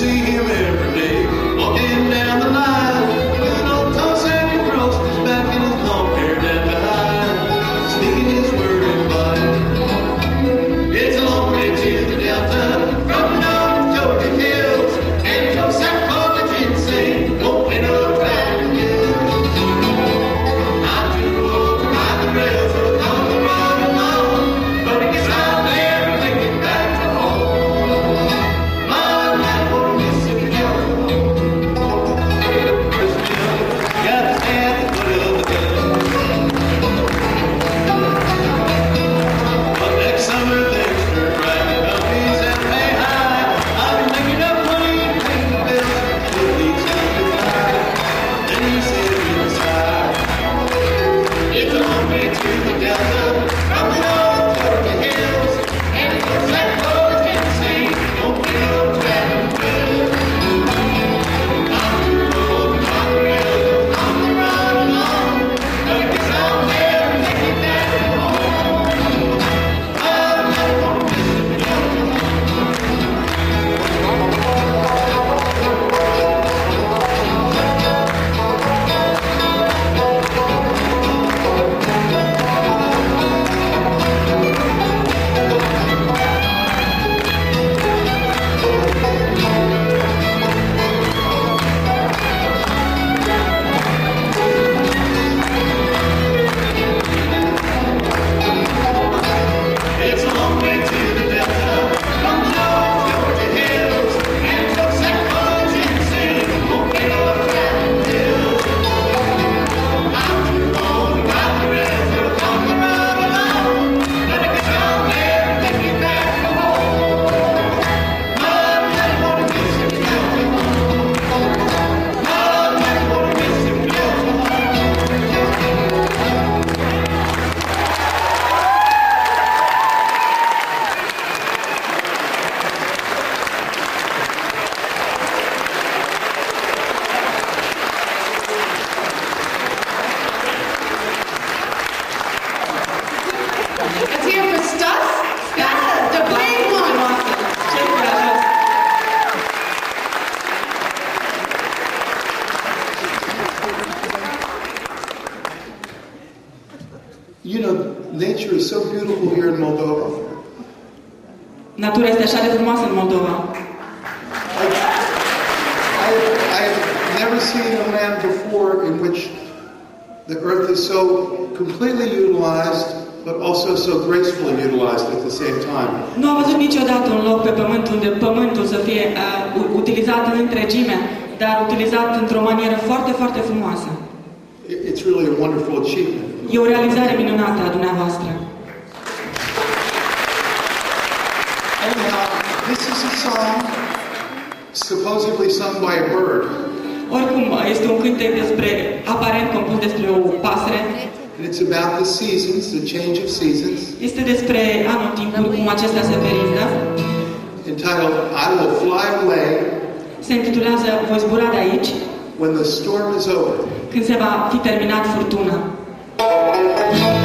see You know, nature is so beautiful here in Moldova. Natura este așa de frumoasă în Moldova. I, I, I've never seen a land before in which the earth is so completely utilized, but also so gracefully utilized at the same time. Nu am văzut niciodată un loc pe pământ unde pământul să fie uh, utilizat în întregime, dar utilizat într-o manieră foarte, foarte frumoasă. It's really a wonderful achievement. E o realizare minunată a dumneavoastră. Anyhow, this is a song supposedly sung by a bird, Oricum, este un cântec despre, aparent compus despre o pasăre. and it's about the seasons, the change of seasons, Este despre anotimpuri, cum acestea se perindă. entitled I Will Fly Away Se intitulează Voi zbura de aici, When the Storm is Over. când se va fi terminat furtuna. Música